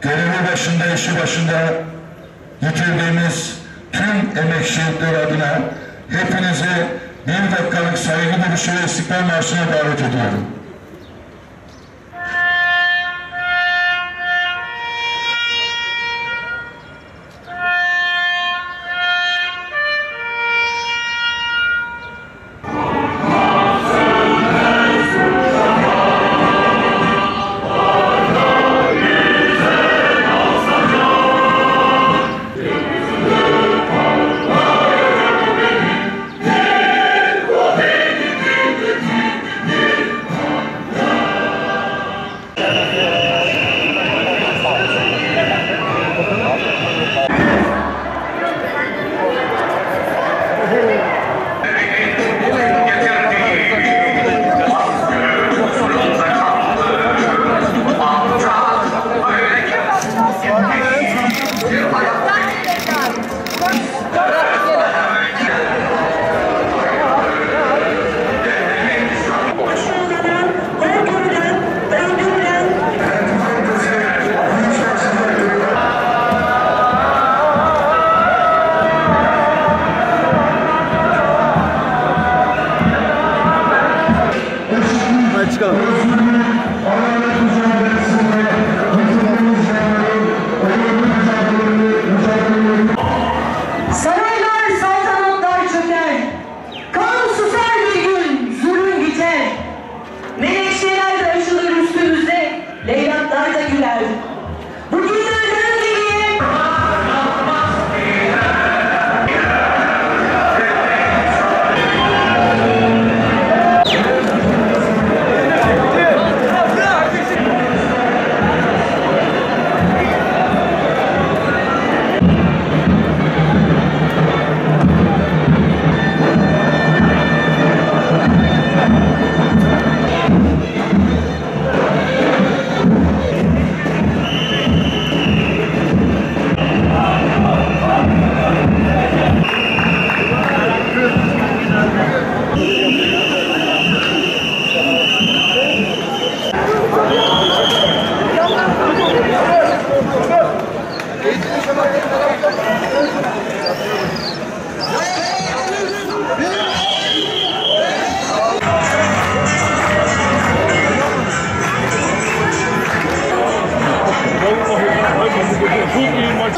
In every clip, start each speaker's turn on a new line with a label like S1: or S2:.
S1: görevi başında, işi başında yitirdiğimiz tüm emek şehitleri adına hepinizi bir dakikalık saygı duruşu ve istiklal marşına davet ediyorum.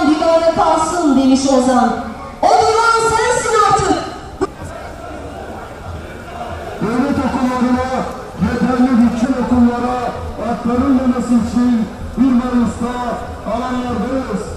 S2: Divane kalsın demiş Ozan. O divan sensin artık.
S1: Devlet okullarına, yeterli bütçe okullara aktarılmaması için bir Mayıs'ta alanlardayız.